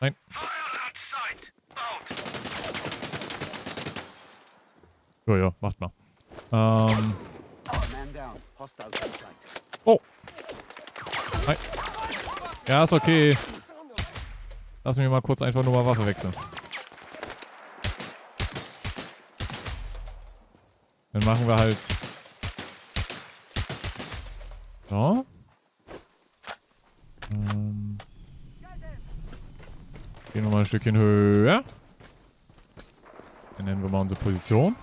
Nein. Ja, ja, macht mal. Ähm. Oh. Nein. Ja, ist okay. Lass mich mal kurz einfach nur mal Waffe wechseln. Dann machen wir halt... So. Gehen wir mal ein Stückchen höher. Dann nennen wir mal unsere Position.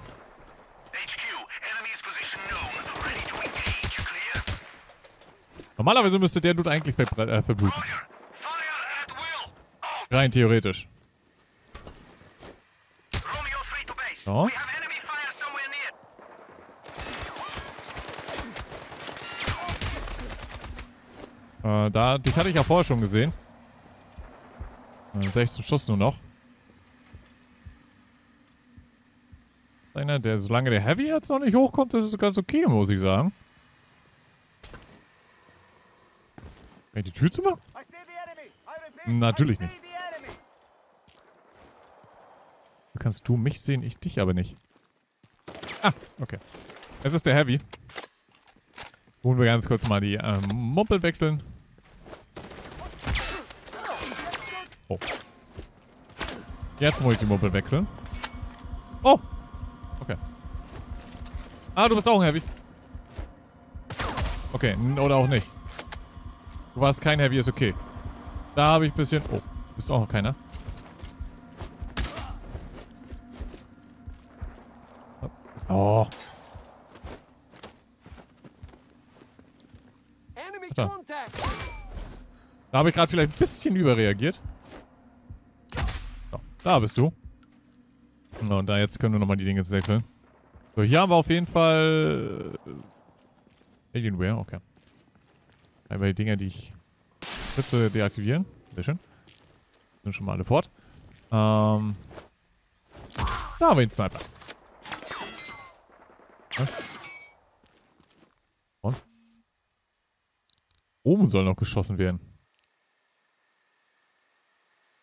Normalerweise müsste der Dude eigentlich ver äh, verbluten. Rein theoretisch. So. Äh, da, dich hatte ich ja vorher schon gesehen. Äh, 16 Schuss nur noch. Einer, der, solange der Heavy jetzt noch nicht hochkommt, ist es ganz okay, muss ich sagen. Kann ich die Tür zu machen? Natürlich nicht. Kannst du mich sehen, ich dich aber nicht. Ah, okay. Es ist der Heavy. Wollen wir ganz kurz mal die ähm, Mumpel wechseln. Oh. Jetzt muss ich die Mumpel wechseln. Oh! Okay. Ah, du bist auch ein Heavy. Okay, oder auch nicht. Du warst kein Heavy, ist okay. Da habe ich ein bisschen... Oh, bist auch noch keiner. Oh. Da, da habe ich gerade vielleicht ein bisschen überreagiert. Da bist du. So, und da jetzt können wir nochmal die Dinge wechseln. So, hier haben wir auf jeden Fall... Äh, Alienware, okay. Einmal die Dinger, die ich Schütze deaktivieren. Sehr schön. Sind schon mal alle fort. Ähm, da haben wir den Sniper. Was? Und? Oben soll noch geschossen werden.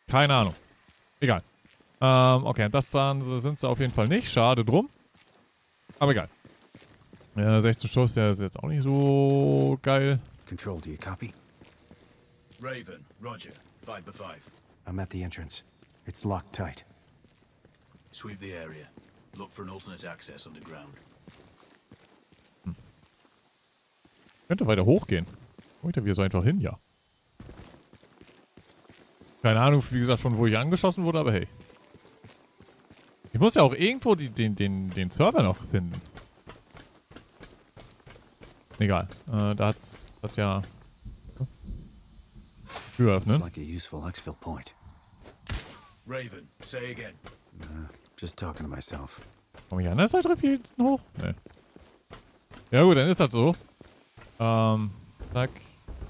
Keine Ahnung. Egal. Ähm, okay, das sind sie auf jeden Fall nicht. Schade drum. Aber egal. Ja, 16 Schuss, der ist jetzt auch nicht so geil. Control, do you copy? Raven, Roger. Five by five. I'm at the entrance. It's locked tight. Sweep the area. Look for an alternate access underground. Hm. Könnte weiter hochgehen. Wollte wir so einfach hin, ja. Keine Ahnung, wie gesagt, von wo ich angeschossen wurde, aber hey. Ich muss ja auch irgendwo die, den, den, den Server noch finden. Egal. Äh, da hat's, hat ja Tür öffnen. Like a useful exfil point. Raven, say again. Uh, just talking to myself. Komm ich an der Seite hinten hoch? Nee. Ja gut, dann ist das so. Ähm, zack,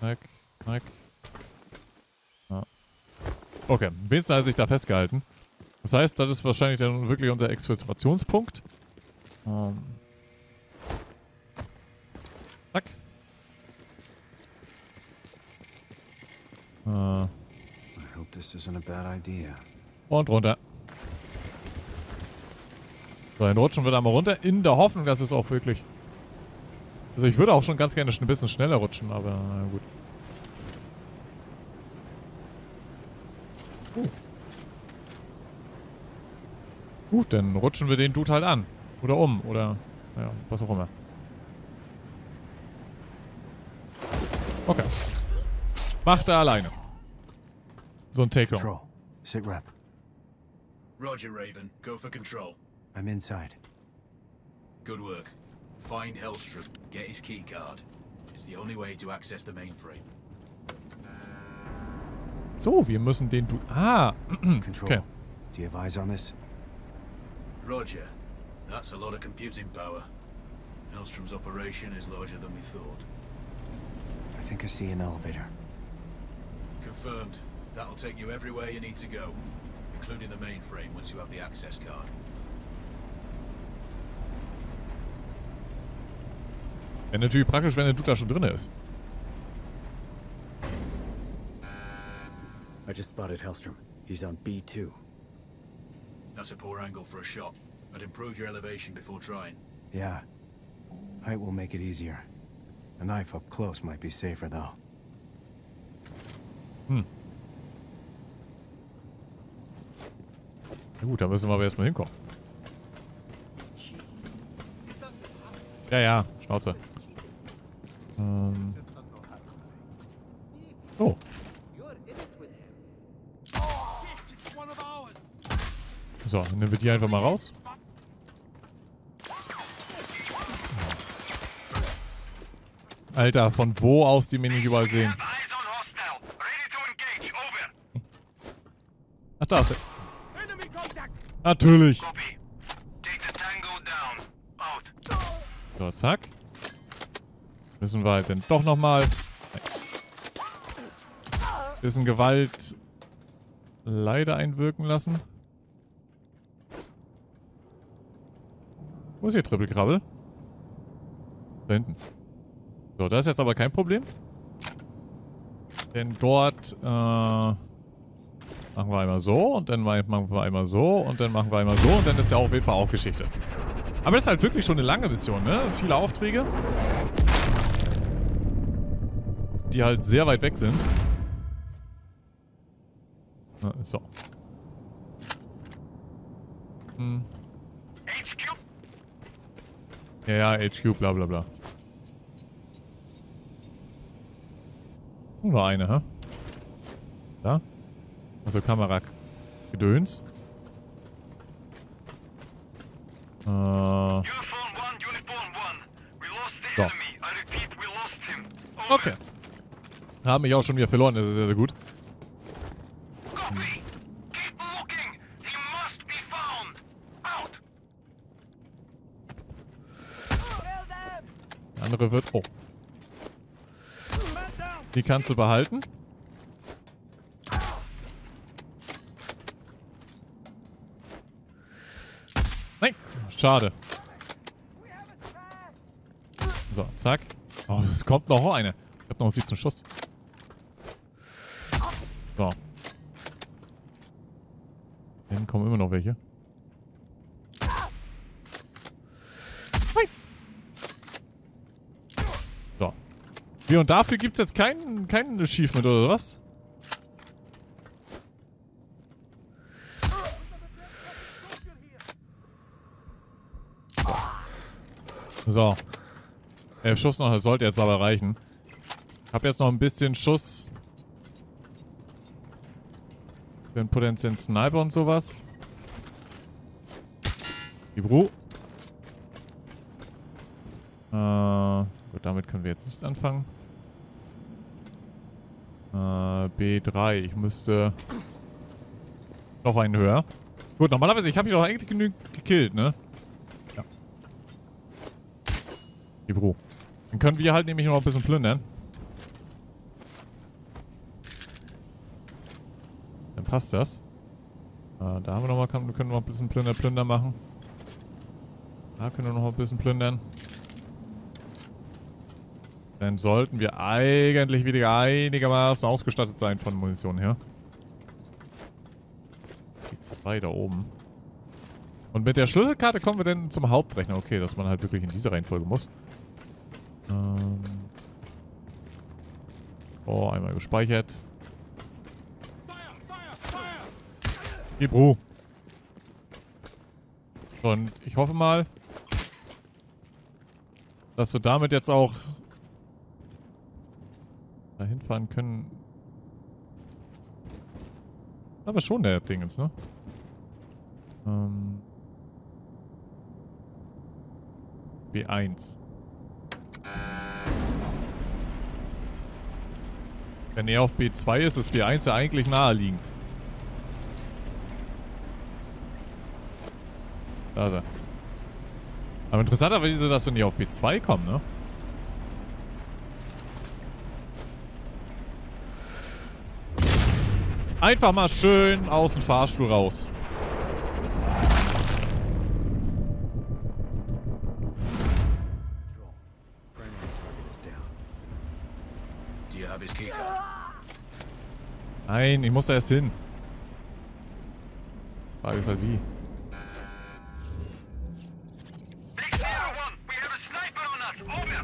zack, zack. Okay, wenigstens hat sich da festgehalten. Das heißt, das ist wahrscheinlich dann wirklich unser Exfiltrationspunkt. Ähm. Zack. I hope this isn't a bad idea. Und runter. So, dann rutschen wir da mal runter, in der Hoffnung, dass es auch wirklich... Also ich würde auch schon ganz gerne ein bisschen schneller rutschen, aber na gut. Gut, dann rutschen wir den Dude halt an. Oder um, oder... Ja, was auch immer. Okay. Macht er alleine. So ein Take-Home. Control. Sit rep. Roger, Raven. Go for control. I'm inside. Good work. Find Hellstrom. Get his key card. It's the only way to access the mainframe. So, wir müssen den du... Ah! Control. Okay. Do you have eyes on this? Roger. That's a lot of computing power. Hellstrom's operation is larger than we thought. I think I see an elevator. Confirmed. That'll take you everywhere you need to go, including the mainframe once you have the access card. Wäre natürlich praktisch, wenn der Dude da schon drin ist. I just spotted Hellstrom. He's on B2. That's a poor angle for a shot. I'd improve your elevation before trying. Yeah. Height will make it easier. A knife up close might be safer, though. Hmm. Na gut, da müssen wir aber erstmal hinkommen. Ja, ja, Schnauze. Ähm. Oh. So, nehmen wir die einfach mal raus. Alter, von wo aus die mir nicht überall sehen? Ach, da ist er. Natürlich. So, zack. Müssen wir halt dann doch nochmal... Bisschen Gewalt leider einwirken lassen. Ist hier Trippelkrabbel? Da hinten. So, das ist jetzt aber kein Problem. Denn dort äh, machen wir einmal so und dann machen wir einmal so und dann machen wir einmal so und dann ist ja auf jeden Fall auch Geschichte. Aber das ist halt wirklich schon eine lange Mission, ne? Viele Aufträge. Die halt sehr weit weg sind. So. Hm. Ja, ja, HQ, bla bla bla. Nur eine, hä? Da? Also Kamera Gedöns. Äh, Uniform 1, Uniform 1. We lost the So. enemy. I repeat, we lost him. Over. okay. Haben mich auch schon wieder verloren, das ist ja sehr gut. Copy. Andere wird... Oh. Die kannst du behalten. Nein. Schade. So, zack. Oh, es kommt noch einer. Ich hab noch 17 Schuss. So. Hinten kommen immer noch welche. Wie und dafür gibt's jetzt kein, kein Achievement oder was? So. Elf Schuss noch, das sollte jetzt aber reichen. Ich habe jetzt noch ein bisschen Schuss. Für einen potenziellen Sniper und sowas. Die Bru. Äh, gut, damit können wir jetzt nichts anfangen. Äh, B3. Ich müsste noch einen höher. Gut, normalerweise, ich habe hier doch eigentlich genügend gekillt, ne? Ja. Die Bru. Dann können wir halt nämlich noch ein bisschen plündern. Dann passt das. Äh, da haben wir noch mal, kann, können wir noch ein bisschen Plünder, Plünder machen. Da können wir noch ein bisschen plündern. Dann sollten wir eigentlich wieder einigermaßen ausgestattet sein von Munition her. Die zwei da oben. Und mit der Schlüsselkarte kommen wir dann zum Hauptrechner. Okay, dass man halt wirklich in diese Reihenfolge muss. Ähm oh, einmal gespeichert. Die Bru. Und ich hoffe mal, dass wir damit jetzt auch dahin fahren können. Aber schon der Dingens, ne? Ähm B1. Wenn er auf B2 ist, ist B1 ja eigentlich naheliegend. Da ist er. Aber interessanterweise, dass wir nicht auf B2 kommen, ne? Einfach mal schön aus dem Fahrstuhl raus. Nein, ich muss da erst hin. Frage ist halt wie.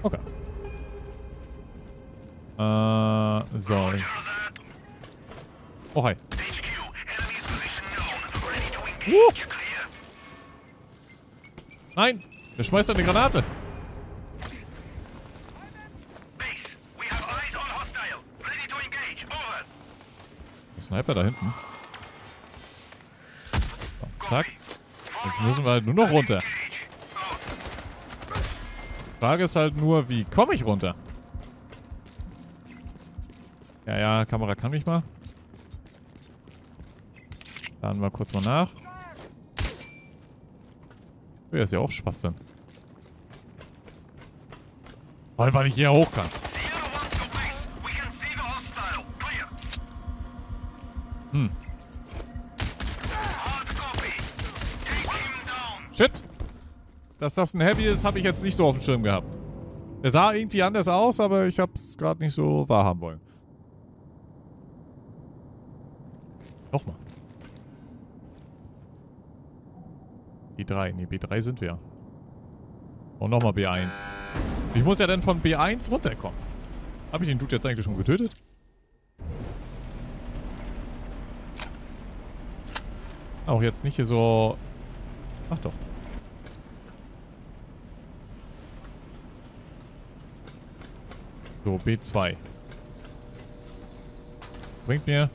Okay. Äh, so. Roger Nein! Der schmeißt eine Granate. Sniper da hinten. Zack. Jetzt müssen wir halt nur noch runter. Frage ist halt nur, wie komme ich runter? Ja, ja, Kamera kann mich mal. Laden wir kurz mal nach. Ja, ist ja auch Schwachsinn. Vor allem, weil ich hier hoch kann. Hm. Shit. Dass das ein Heavy ist, habe ich jetzt nicht so auf dem Schirm gehabt. Der sah irgendwie anders aus, aber ich habe es gerade nicht so wahrhaben wollen. Nochmal. B3. Nee, B3 sind wir. Und nochmal B1. Ich muss ja dann von B1 runterkommen. Habe ich den Dude jetzt eigentlich schon getötet? Auch jetzt nicht hier so... Ach doch. So, B2. Bringt mir...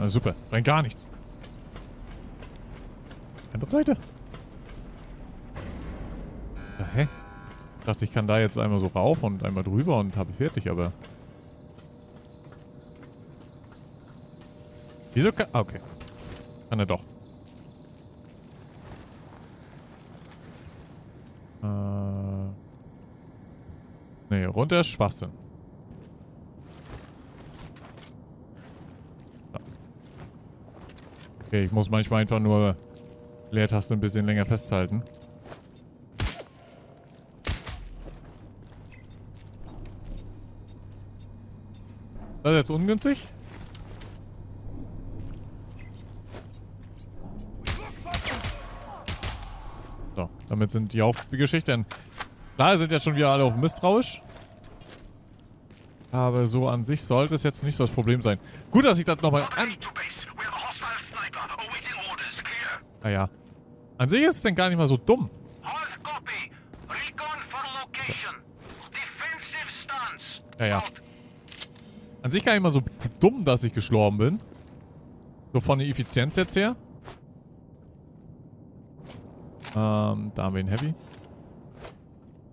Na super, bringt gar nichts. Andere Seite. Ja, hä? Ich dachte, ich kann da jetzt einmal so rauf und einmal drüber und habe fertig, aber... Wieso kann... Ah, okay. Kann er doch. Äh... Nee, runter ist Schwachsinn. Okay, ich muss manchmal einfach nur Leertaste ein bisschen länger festhalten. Das ist jetzt ungünstig. So, damit sind die auch die Geschichten. Klar, sind jetzt schon wieder alle auf misstrauisch. Aber so an sich sollte es jetzt nicht so das Problem sein. Gut, dass ich das nochmal an... Naja. An sich ist es denn gar nicht mal so dumm. Hard copy. Recon for location. Defensive stance. Ja, ja. Out. An sich gar nicht mal so dumm, dass ich gestorben bin. So von der Effizienz jetzt her. Ähm, da haben wir einen Heavy.